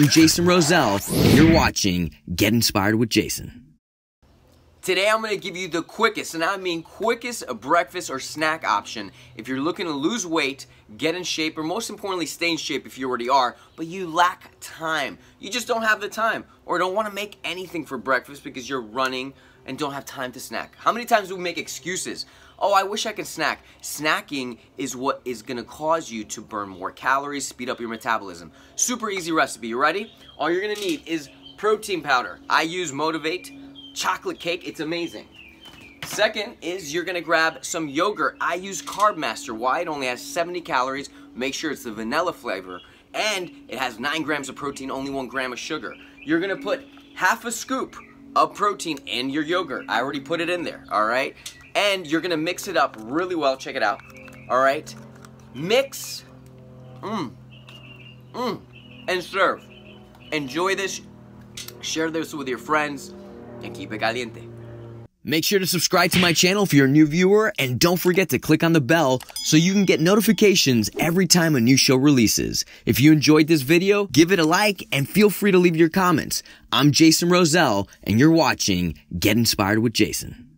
I'm Jason Rosell, you're watching Get Inspired with Jason. Today I'm going to give you the quickest, and I mean quickest breakfast or snack option if you're looking to lose weight, get in shape, or most importantly stay in shape if you already are, but you lack time. You just don't have the time or don't want to make anything for breakfast because you're running and don't have time to snack. How many times do we make excuses? Oh, I wish I could snack. Snacking is what is gonna cause you to burn more calories, speed up your metabolism. Super easy recipe, you ready? All you're gonna need is protein powder. I use Motivate chocolate cake, it's amazing. Second is you're gonna grab some yogurt. I use Carb Master. Why? It only has 70 calories. Make sure it's the vanilla flavor. And it has 9 grams of protein, only 1 gram of sugar. You're gonna put half a scoop of protein in your yogurt. I already put it in there, all right? and you're gonna mix it up really well. Check it out. All right, mix, mmm, mmm, and serve. Enjoy this. Share this with your friends, caliente. Make sure to subscribe to my channel if you're a new viewer, and don't forget to click on the bell so you can get notifications every time a new show releases. If you enjoyed this video, give it a like and feel free to leave your comments. I'm Jason Rosell, and you're watching Get Inspired with Jason.